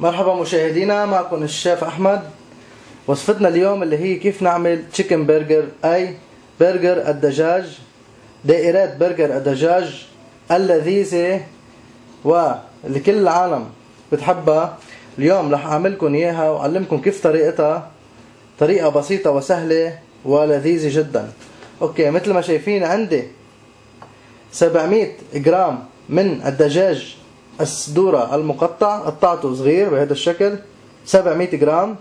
مرحبا مشاهدينا معكم الشيف أحمد. وصفتنا اليوم اللي هي كيف نعمل chicken burger أي برجر الدجاج دائرات برجر الدجاج اللذيذة واللي كل العالم بتحبها. اليوم رح أعملكم إياها وأعلمكم كيف طريقتها. طريقة بسيطة وسهلة ولذيذة جدا. okay مثل ما شايفين عندي 700 جرام من الدجاج الصدورة المقطع قطعته صغير بهذا الشكل 700 جرام.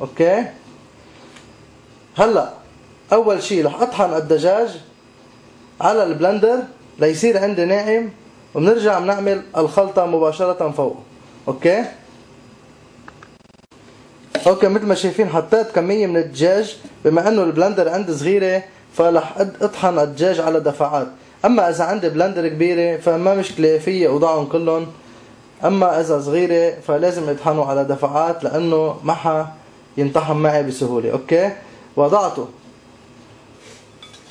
okay. هلأ أول شيء رح أطحن الدجاج على ال blender ليصير عندي ناعم وبنرجع بنعمل الخلطة مباشرة فوق. okay. okay مثل ما شايفين حطيت كمية من الدجاج بما إنه ال blender عندي صغيرة فرح أطحن الدجاج على دفعات. أما إذا عندي blender كبيرة فما مشكلة فيي اوضعهم كلهم. أما إذا صغيرة فلازم اطحنوا على دفعات لأنه ما ينطحن معي بسهولة. okay؟ وضعته.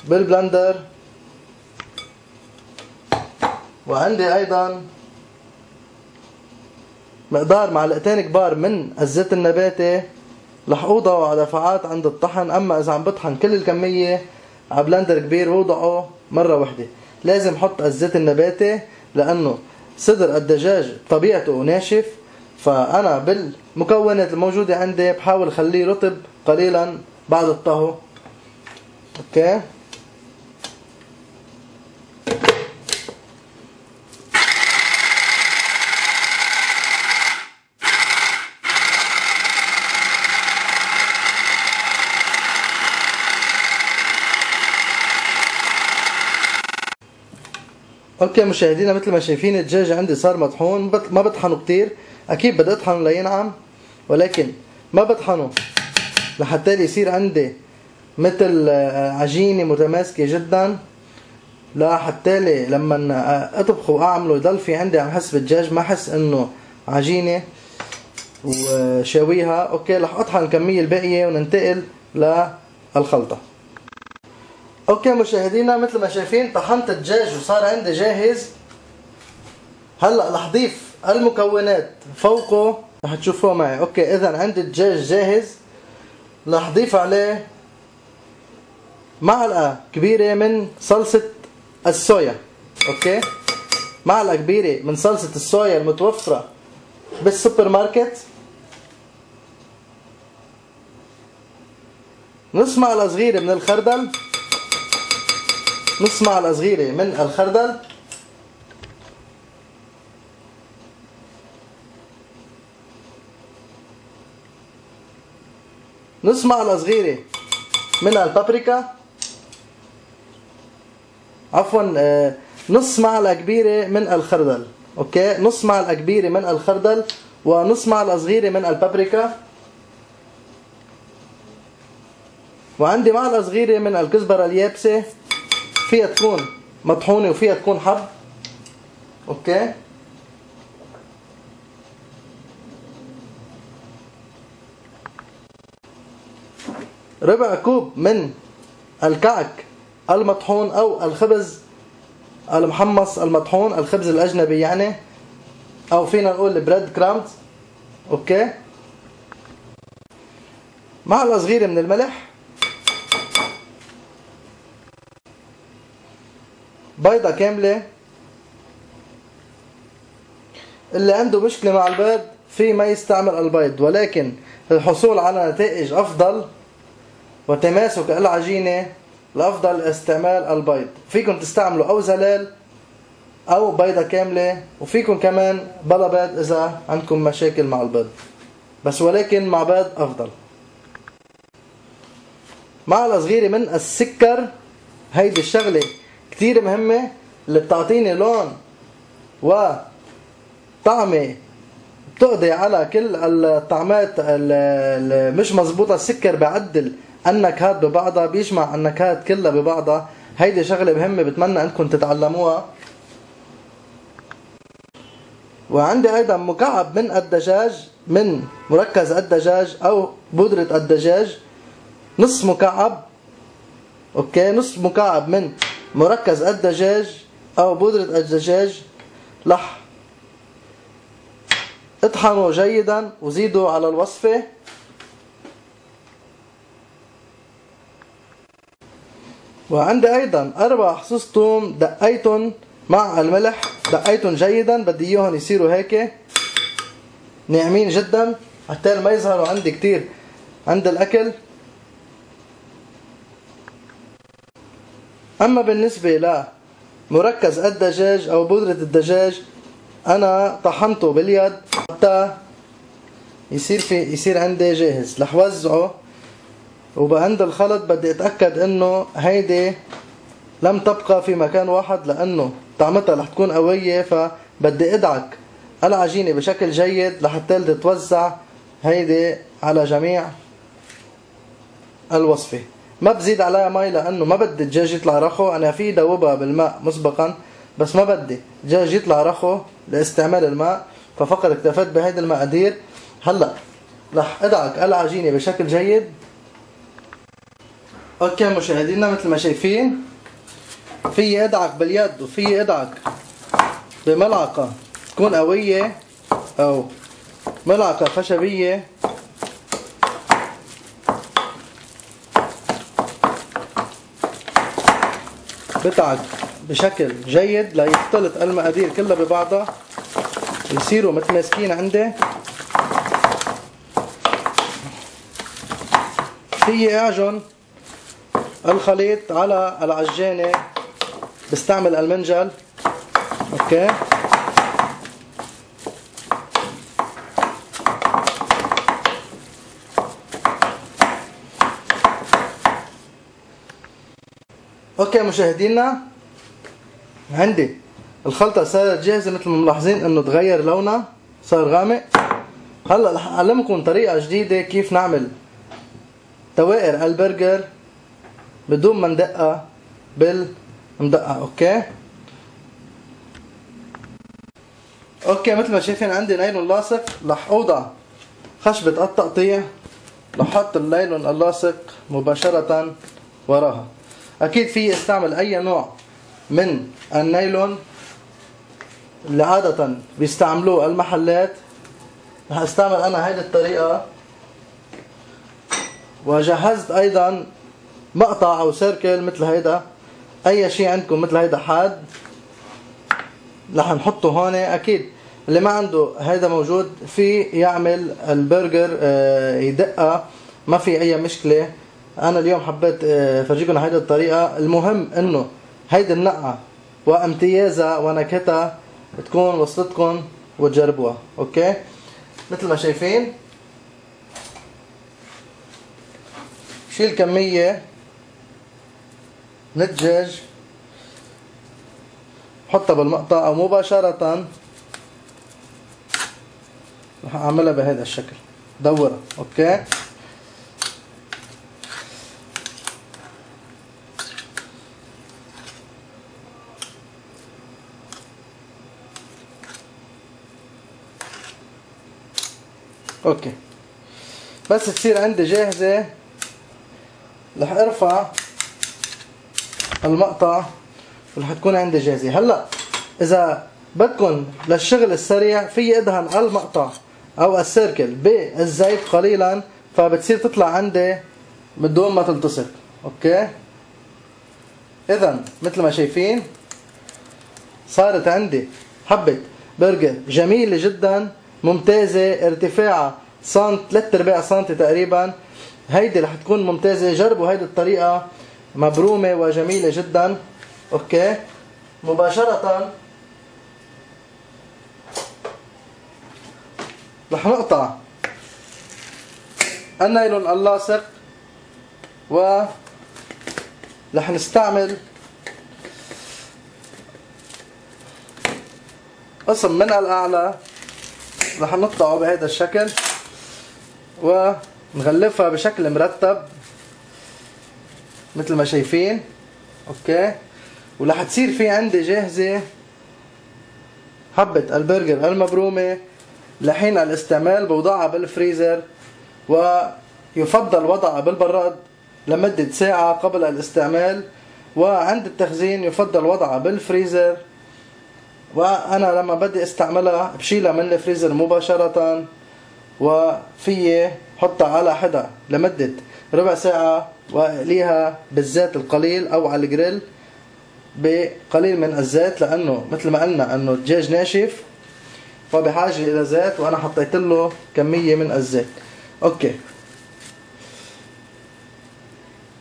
بال blender وعندي أيضا مقدار معلقتين كبار من الزيت النباتي. رح أوضعه على دفعات عند الطحن. أما إذا عم بطحن كل الكمية على blender كبير بوضعه مرة واحدة لازم أحط الزيت النباتي لأنه صدر الدجاج طبيعته ناشف فأنا بالمكونات الموجودة عندي بحاول أخليه رطب قليلا بعد الطهو. okay؟ okay مشاهدينا مثل ما شايفين الدجاج عندي صار مطحون. ما بطحنه كتير. أكيد بدي اطحنه لينعم ولكن ما بطحنه لحتى يصير عندي مثل آه، عجينة متماسكة جدا. لحتى لي لما اطبخه واعمله يضل في عندي عم حس بالدجاج ما احس إنه عجينة وشاويها. okay رح أطحن الكمية الباقية وننتقل للخلطه okay مشاهدينا مثل ما شايفين طحنت الدجاج وصار عندي جاهز. هلأ رح اضيف المكونات. فوقه رح تشوفوها معي. okay اذا عندي الدجاج جاهز. رح اضيف عليه معلقة كبيرة من صلصة الصويا. okay؟ معلقة كبيرة من صلصة الصويا المتوفرة بالسوبر ماركت. نص معلقة صغيرة من الخردل. نص معلقة صغيرة من الخردل. نص معلقة صغيرة من البابريكا. عفوا آه، نص معلقة كبيرة من الخردل. أوكي؟ نص معلقة كبيرة من الخردل ونص معلقة صغيرة من البابريكا. وعندي معلقة صغيرة من الكزبرة اليابسة فيها تكون مطحونة وفيها تكون حب okay؟ ربع كوب من الكعك المطحون أو الخبز المحمص المطحون الخبز الأجنبي يعني أو فينا نقول ال bread crumbs أوكي؟ معلقه صغيره من الملح. بيضة كاملة. اللي عنده مشكلة مع البيض في ما يستعمل البيض ولكن الحصول على نتائج أفضل وتماسك العجينة الأفضل استعمال البيض. فيكم تستعملوا أو زلال أو بيضة كاملة وفيكم كمان بلا بيض إذا عندكم مشاكل مع البيض. بس ولكن مع بيض أفضل. معلقة صغيرة من السكر هيدي الشغلة. كثير مهمة اللي بتعطيني لون وطعمة بتقضي على كل الطعمات اللي مش مزبوطة. السكر بعدل النكهات ببعضها بيجمع النكهات كلها ببعضها. هيدي شغلة مهمة بتمنى أنكم تتعلموها. وعندي أيضا مكعب من الدجاج من مركز الدجاج أو بودرة الدجاج. نص مكعب أوكي؟ نص مكعب من مركز الدجاج أو بودرة الدجاج لح. اطحنوا جيدا وزيدوا على الوصفة. وعندي أيضا أربع حصص توم دقيتهم مع الملح. دقيتهم جيدا بدي إياهم يصيروا هيك. ناعمين جدا حتى ما يظهروا عندي كتير. عند الأكل. أما بالنسبة لمركز الدجاج أو بودرة الدجاج أنا طحنته باليد حتى يصير في يصير عندي جاهز. رح وزعه. وبعند الخلط بدي أتأكد إنه هيدي لم تبقى في مكان واحد لأنه طعمتها رح تكون قوية فبدي أدعك العجينة بشكل جيد لحتى تتوزع هيدي على جميع الوصفة. ما بزيد عليها مي لأنه ما بدي الدجاج يطلع رخو. أنا في دوبها بالماء مسبقا بس ما بدي الدجاج يطلع رخو لاستعمال الماء ففقط اكتفيت بهيدي المقادير. هلأ رح أدعك العجينه بشكل جيد. أوكي مشاهدينا مثل ما شايفين في أدعك باليد وفي أدعك بملعقة تكون قوية أو ملعقة خشبية. بتعك بشكل جيد ليختلط المقادير كلها ببعضها. يصيروا متماسكين عندي. في إعجن الخليط على العجانة بستعمل المنجل. okay. okay مشاهدينا عندي الخلطة صارت جاهزة مثل ما ملاحظين إنه تغير لونها صار غامق. هلأ رح أعلمكم طريقة جديدة كيف نعمل دوائر البرجر بدون ما ندقها بالمدقة okay؟ okay مثل ما شايفين عندي نايلون لاصق رح أوضع خشبة التقطيع رح أحط النايلون اللاصق مباشرة وراها. أكيد في استعمل أي نوع من النايلون اللي عادة بيستعملوه المحلات. رح أستعمل أنا هيدي الطريقة. وجهزت أيضا مقطع أو سيركل مثل هيدا. أي شيء عندكم مثل هيدا حاد رح نحطه هون. أكيد اللي ما عنده هيدا موجود في يعمل البرجر آه، يدقها ما في أي مشكلة. أنا اليوم حبيت آه، فرجيكم هيدي الطريقة. المهم إنه هيدي النقعة وأمتيازها ونكهتها تكون وصلتكم وتجربوها أوكي؟ مثل ما شايفين. شيل كمية من الدجاج حطها بالمقطع أو مباشرة. رح أعملها بهذا الشكل. دورها okay؟ okay. بس تصير عندي جاهزة. رح أرفع المقطع ورح تكون عندي جاهزة. هلا إذا بدكم للشغل السريع في أدهن المقطع أو ال circle بالزيت قليلا فبتصير تطلع عندي بدون ما تلتصق. okay؟ اذا مثل ما شايفين صارت عندي حبة برجر جميلة جدا. ممتازة ارتفاعها سنت 3 أرباع سنتي تقريبا. هيدي رح تكون ممتازة. جربوا هيدي الطريقة مبرومة وجميلة جدا. أوكي. مباشرة. رح نقطع. النايلون اللاصق و رح نستعمل قسم من الأعلى. رح نقطعه بهذا الشكل ونغلفها بشكل مرتب مثل ما شايفين. okay. ورح تصير في عندي جاهزة حبة البرجر المبرومة لحين الاستعمال بوضعها بالفريزر ويفضل وضعها بالبراد لمدة ساعة قبل الاستعمال وعند التخزين يفضل وضعها بالفريزر. وأنا لما بدي أستعملها بشيلها من الفريزر مباشرة وفي حطها على حدا لمدة ربع ساعة وأقليها بالزيت القليل أو على الجريل بقليل من الزيت لأنه مثل ما قلنا إنه الدجاج ناشف فبحاجة إلى زيت وأنا حطيت له كمية من الزيت. okay.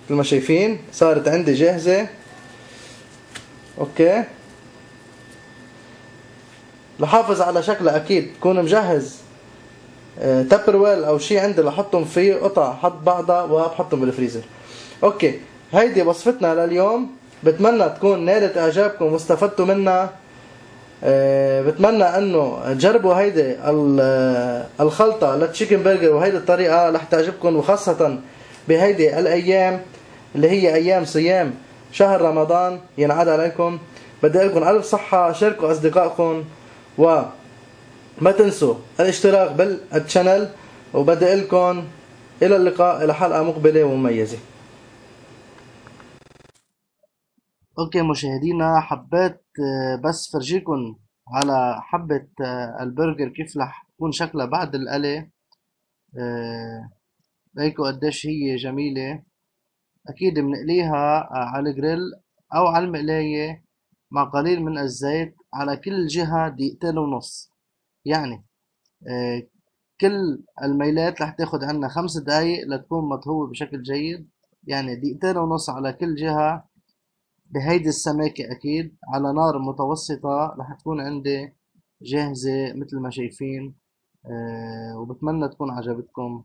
مثل ما شايفين صارت عندي جاهزة. okay. لحافظ على شكلها أكيد. تكون مجهز Tupperware أو شيء عندي لحطهم فيه قطع حط بعضها وبحطهم بالفريزر. okay. هيدي وصفتنا لليوم. بتمنى تكون نالت إعجابكم واستفدتوا منها. أه بتمنى إنه تجربوا هيدي الخلطة لل chicken burger وهيدي الطريقة رح تعجبكم وخاصة بهيدي الأيام اللي هي أيام صيام شهر رمضان. ينعاد عليكم. بدي لكم ألف صحة شاركوا أصدقائكم. و ما تنسوا الاشتراك بال channel وبدي لكم إلى اللقاء إلى حلقة مقبلة ومميزة. okay مشاهدينا حبيت آه، بس فرجيكم على حبة آه، البرجر كيف رح تكون شكلها بعد القلي. ليكوا آه، قديش هي جميلة. أكيد بنقليها على الجريل أو على المقلاية. مع قليل من الزيت على كل جهة دقيقتين ونص. يعني كل الميلات رح تاخد عنا خمس دقايق لتكون مطهوة بشكل جيد. يعني دقيقتين ونص على كل جهة بهيدي السماكة أكيد. على نار متوسطة رح تكون عندي جاهزة مثل ما شايفين أه وبتمنى تكون عجبتكم.